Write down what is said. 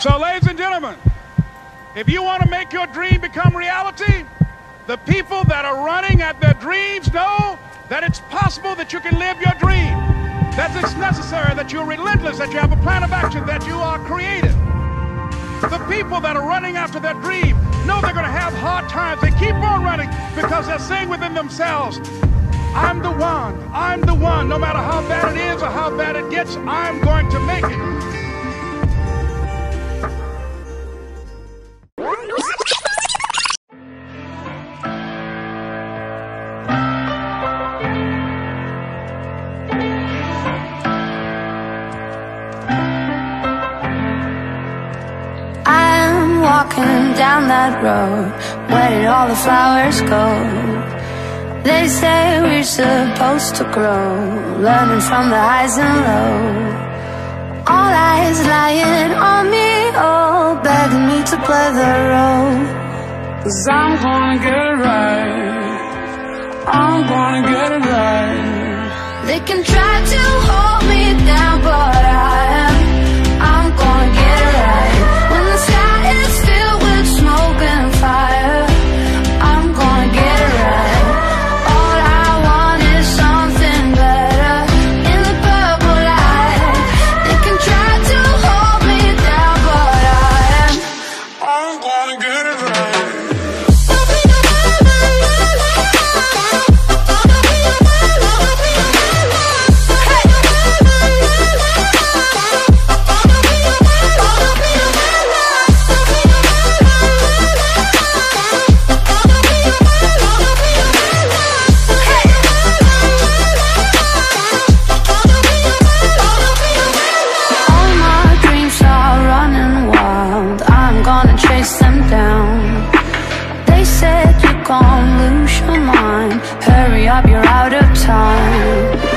So, ladies and gentlemen, if you want to make your dream become reality, the people that are running at their dreams know that it's possible that you can live your dream, that it's necessary, that you're relentless, that you have a plan of action, that you are creative. The people that are running after their dream know they're going to have hard times. They keep on running because they're saying within themselves, I'm the one, I'm the one. No matter how bad it is or how bad it gets, I'm going to make it. Walking down that road Where did all the flowers go? They say we're supposed to grow Learning from the highs and lows. All eyes lying on me Oh, begging me to play the role. Cause I'm gonna get it right. I'm gonna get it right. They can try to hold gonna get it. don't lose your mind. Hurry up, you're out of time.